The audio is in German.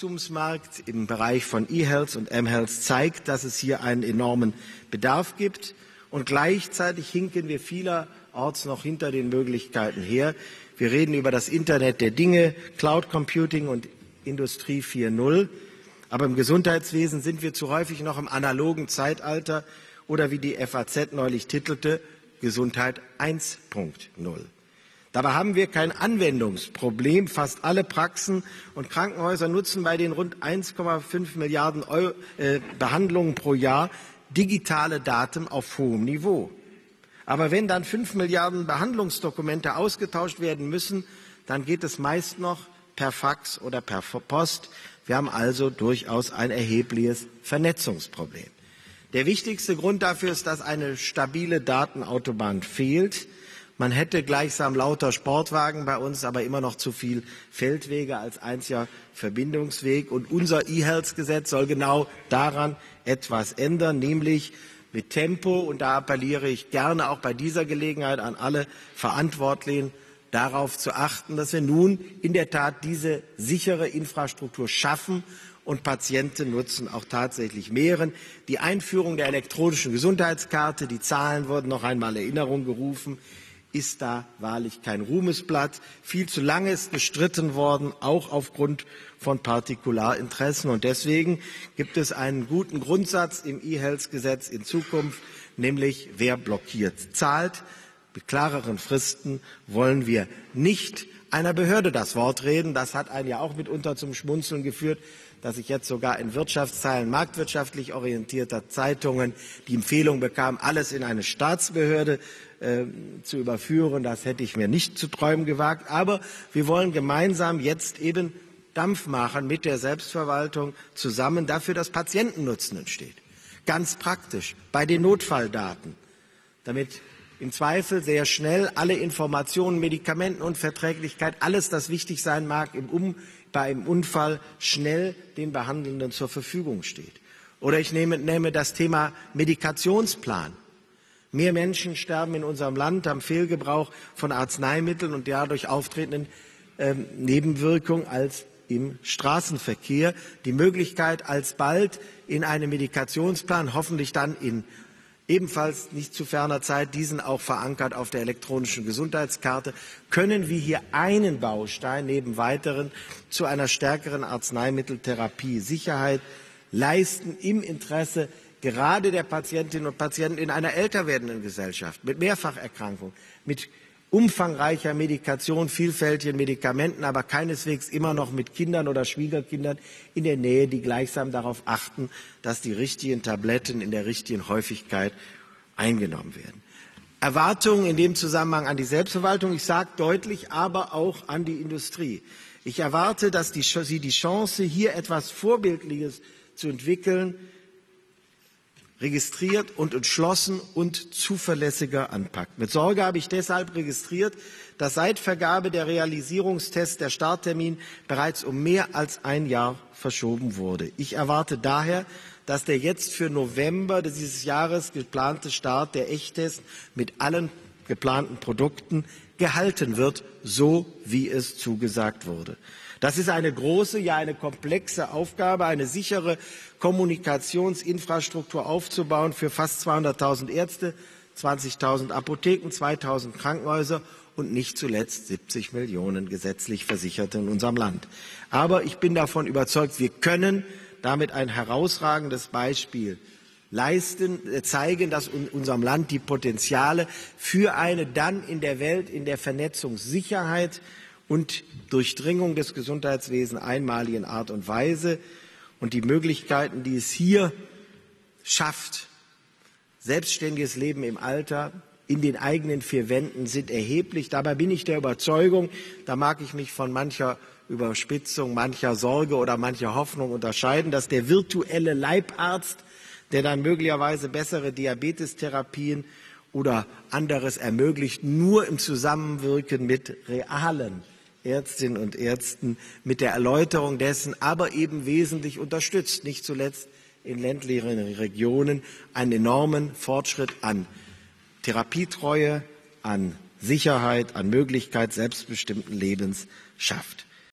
Wachstumsmarkt im Bereich von E-Health und M-Health zeigt, dass es hier einen enormen Bedarf gibt. Und gleichzeitig hinken wir vielerorts noch hinter den Möglichkeiten her. Wir reden über das Internet der Dinge, Cloud Computing und Industrie 4.0. Aber im Gesundheitswesen sind wir zu häufig noch im analogen Zeitalter oder wie die FAZ neulich titelte, Gesundheit 1.0. Dabei haben wir kein Anwendungsproblem. Fast alle Praxen und Krankenhäuser nutzen bei den rund 1,5 Milliarden Euro, äh, Behandlungen pro Jahr digitale Daten auf hohem Niveau. Aber wenn dann 5 Milliarden Behandlungsdokumente ausgetauscht werden müssen, dann geht es meist noch per Fax oder per Post. Wir haben also durchaus ein erhebliches Vernetzungsproblem. Der wichtigste Grund dafür ist, dass eine stabile Datenautobahn fehlt. Man hätte gleichsam lauter Sportwagen bei uns, aber immer noch zu viel Feldwege als einziger Verbindungsweg. Und unser E-Health-Gesetz soll genau daran etwas ändern, nämlich mit Tempo. Und da appelliere ich gerne auch bei dieser Gelegenheit an alle Verantwortlichen, darauf zu achten, dass wir nun in der Tat diese sichere Infrastruktur schaffen und Patientennutzen auch tatsächlich mehren. Die Einführung der elektronischen Gesundheitskarte, die Zahlen wurden noch einmal in Erinnerung gerufen, ist da wahrlich kein Ruhmesblatt. Viel zu lange ist gestritten worden, auch aufgrund von Partikularinteressen. Und deswegen gibt es einen guten Grundsatz im E-Health-Gesetz in Zukunft, nämlich wer blockiert, zahlt. Mit klareren Fristen wollen wir nicht einer Behörde das Wort reden. Das hat einen ja auch mitunter zum Schmunzeln geführt, dass ich jetzt sogar in Wirtschaftszahlen marktwirtschaftlich orientierter Zeitungen die Empfehlung bekam, alles in eine Staatsbehörde äh, zu überführen. Das hätte ich mir nicht zu träumen gewagt. Aber wir wollen gemeinsam jetzt eben Dampf machen mit der Selbstverwaltung zusammen dafür, dass Patientennutzen entsteht. Ganz praktisch bei den Notfalldaten, damit im Zweifel sehr schnell alle Informationen, Medikamentenunverträglichkeit, alles, das wichtig sein mag im um, bei einem Unfall, schnell den Behandelnden zur Verfügung steht. Oder ich nehme, nehme das Thema Medikationsplan. Mehr Menschen sterben in unserem Land am Fehlgebrauch von Arzneimitteln und dadurch auftretenden äh, Nebenwirkungen als im Straßenverkehr. Die Möglichkeit, alsbald in einem Medikationsplan, hoffentlich dann in ebenfalls nicht zu ferner Zeit, diesen auch verankert auf der elektronischen Gesundheitskarte, können wir hier einen Baustein neben weiteren zu einer stärkeren Arzneimitteltherapie Sicherheit leisten im Interesse gerade der Patientinnen und Patienten in einer älter werdenden Gesellschaft mit Mehrfacherkrankungen, mit umfangreicher Medikation, vielfältigen Medikamenten, aber keineswegs immer noch mit Kindern oder Schwiegerkindern in der Nähe, die gleichsam darauf achten, dass die richtigen Tabletten in der richtigen Häufigkeit eingenommen werden. Erwartungen in dem Zusammenhang an die Selbstverwaltung, ich sage deutlich, aber auch an die Industrie. Ich erwarte, dass die, Sie die Chance, hier etwas Vorbildliches zu entwickeln, registriert und entschlossen und zuverlässiger anpackt. Mit Sorge habe ich deshalb registriert, dass seit Vergabe der Realisierungstests der Starttermin bereits um mehr als ein Jahr verschoben wurde. Ich erwarte daher, dass der jetzt für November dieses Jahres geplante Start der Echttest mit allen geplanten Produkten gehalten wird, so wie es zugesagt wurde. Das ist eine große, ja eine komplexe Aufgabe, eine sichere Kommunikationsinfrastruktur aufzubauen für fast 200.000 Ärzte, 20.000 Apotheken, 2.000 Krankenhäuser und nicht zuletzt 70 Millionen gesetzlich Versicherte in unserem Land. Aber ich bin davon überzeugt, wir können damit ein herausragendes Beispiel leisten, äh, zeigen, dass in unserem Land die Potenziale für eine dann in der Welt in der Vernetzung Sicherheit und Durchdringung des Gesundheitswesens einmaligen Art und Weise und die Möglichkeiten, die es hier schafft, selbstständiges Leben im Alter in den eigenen vier Wänden sind erheblich. Dabei bin ich der Überzeugung, da mag ich mich von mancher Überspitzung, mancher Sorge oder mancher Hoffnung unterscheiden, dass der virtuelle Leibarzt, der dann möglicherweise bessere Diabetestherapien oder anderes ermöglicht, nur im Zusammenwirken mit realen Ärztinnen und Ärzten mit der Erläuterung dessen, aber eben wesentlich unterstützt, nicht zuletzt in ländlichen Regionen, einen enormen Fortschritt an Therapietreue, an Sicherheit, an Möglichkeit selbstbestimmten Lebens schafft.